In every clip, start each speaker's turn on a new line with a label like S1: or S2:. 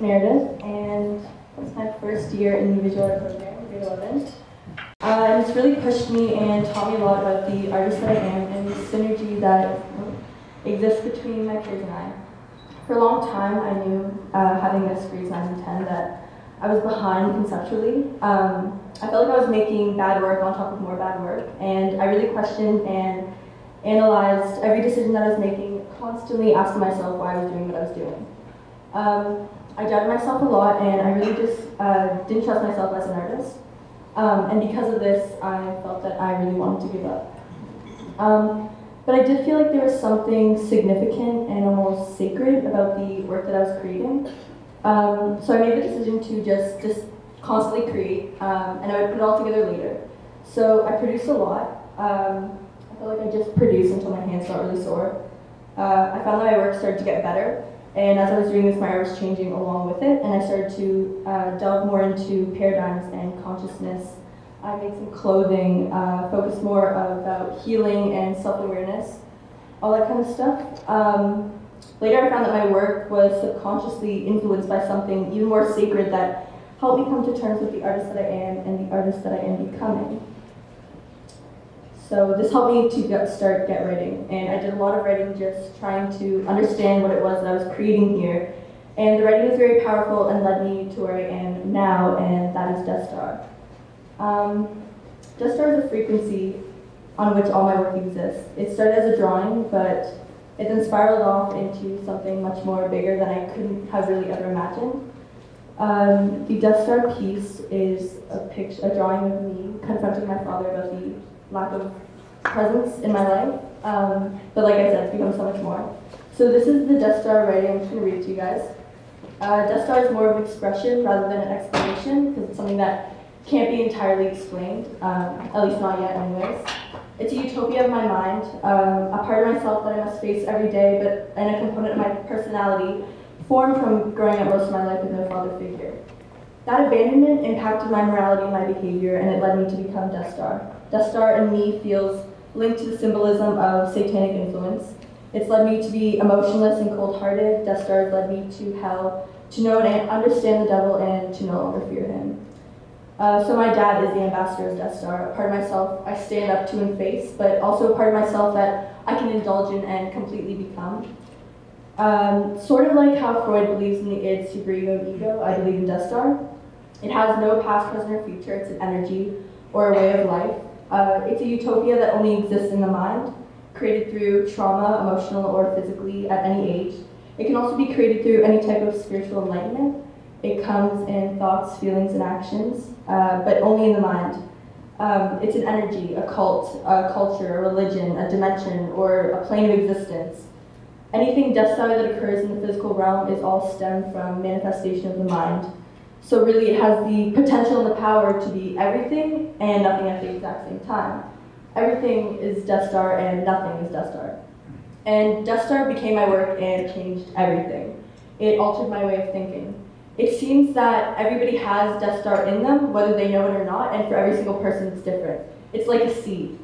S1: Meredith, and it's my first year in the visual art program, grade 11. Uh, and it's really pushed me and taught me a lot about the artist that I am and the synergy that exists between my peers and I. For a long time, I knew, uh, having missed grades 9 and 10, that I was behind conceptually. Um, I felt like I was making bad work on top of more bad work, and I really questioned and analyzed every decision that I was making, constantly asking myself why I was doing what I was doing. Um, I doubted myself a lot, and I really just uh, didn't trust myself as an artist. Um, and because of this, I felt that I really wanted to give up. Um, but I did feel like there was something significant and almost sacred about the work that I was creating. Um, so I made the decision to just, just constantly create, um, and I would put it all together later. So I produced a lot. Um, I felt like I just produced until my hands got really sore. Uh, I found that my work started to get better, and as I was doing this, my art was changing along with it, and I started to uh, delve more into paradigms and consciousness. I made some clothing, uh, focused more about healing and self-awareness, all that kind of stuff. Um, later, I found that my work was subconsciously influenced by something even more sacred that helped me come to terms with the artist that I am and the artist that I am becoming. So this helped me to get, start get writing, and I did a lot of writing just trying to understand what it was that I was creating here. And the writing was very powerful and led me to where I am now, and that is Death Star. Um, Death Star is a frequency on which all my work exists. It started as a drawing, but it then spiraled off into something much more bigger than I couldn't have really ever imagined. Um, the Death Star piece is a picture, a drawing of me confronting my father about the lack of presence in my life. Um, but like I said, it's become so much more. So this is the Death Star writing. I'm just going to read to you guys. Uh, Death Star is more of an expression rather than an explanation because it's something that can't be entirely explained, um, at least not yet anyways. It's a utopia of my mind, um, a part of myself that I must face every day, but and a component of my personality formed from growing up most of my life with no father figure. That abandonment impacted my morality and my behavior, and it led me to become Death Star. Death Star in me feels linked to the symbolism of satanic influence. It's led me to be emotionless and cold-hearted. Death Star led me to hell, to know and understand the devil, and to no longer fear him. Uh, so my dad is the ambassador of Death Star, a part of myself I stand up to and face, but also a part of myself that I can indulge in and completely become. Um, sort of like how Freud believes in the id, superego, ego, I believe in Death Star. It has no past, present, or future. It's an energy or a way of life. Uh, it's a utopia that only exists in the mind, created through trauma, emotional or physically, at any age. It can also be created through any type of spiritual enlightenment, it comes in thoughts, feelings, and actions, uh, but only in the mind. Um, it's an energy, a cult, a culture, a religion, a dimension, or a plane of existence. Anything death-style that occurs in the physical realm is all stemmed from manifestation of the mind. So really it has the potential and the power to be everything and nothing at the exact same time. Everything is Death Star and nothing is Death Star. And Death Star became my work and changed everything. It altered my way of thinking it seems that everybody has Death Star in them, whether they know it or not, and for every single person it's different. It's like a seed.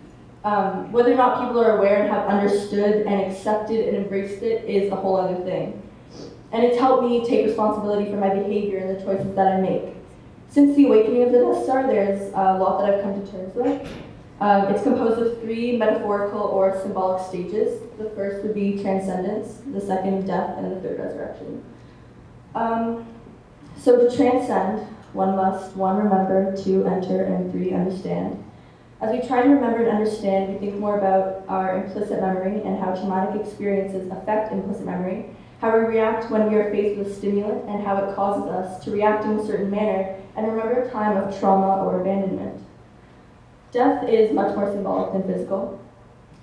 S1: Um, whether or not people are aware and have understood and accepted and embraced it is a whole other thing. And it's helped me take responsibility for my behavior and the choices that I make. Since the awakening of the Death Star, there's a lot that I've come to terms with. Um, it's composed of three metaphorical or symbolic stages. The first would be transcendence, the second death, and the third resurrection. Um, so to transcend, one must, one, remember, two, enter, and three, understand. As we try to remember and understand, we think more about our implicit memory and how traumatic experiences affect implicit memory, how we react when we are faced with a stimulant, and how it causes us to react in a certain manner and remember a time of trauma or abandonment. Death is much more symbolic than physical.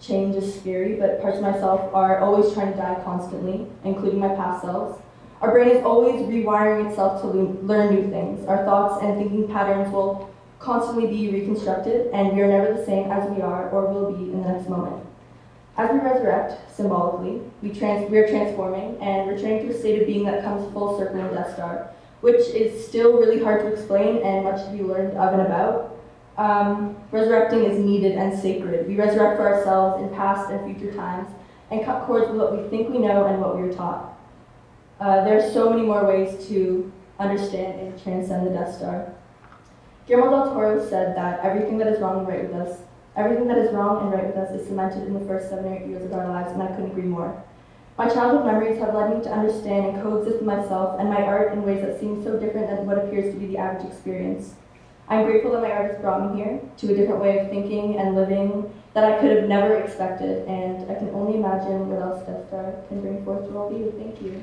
S1: Change is scary, but parts of myself are always trying to die constantly, including my past selves. Our brain is always rewiring itself to learn new things. Our thoughts and thinking patterns will constantly be reconstructed, and we are never the same as we are or will be in the next moment. As we resurrect, symbolically, we, trans we are transforming and returning to a state of being that comes full circle in the Death Star, which is still really hard to explain and much to be learned of and about. Um, resurrecting is needed and sacred. We resurrect for ourselves in past and future times and cut cords with what we think we know and what we are taught. Uh, there are so many more ways to understand and transcend the Death Star. Guillermo del Toro said that everything that is wrong and right with us, everything that is wrong and right with us is cemented in the first seven or eight years of our lives, and I couldn't agree more. My childhood memories have led me to understand and coexist with myself and my art in ways that seem so different than what appears to be the average experience. I'm grateful that my art has brought me here to a different way of thinking and living that I could have never expected, and I can only imagine what else Death Star can bring forth to all of you. Thank you.